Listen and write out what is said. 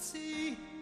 see.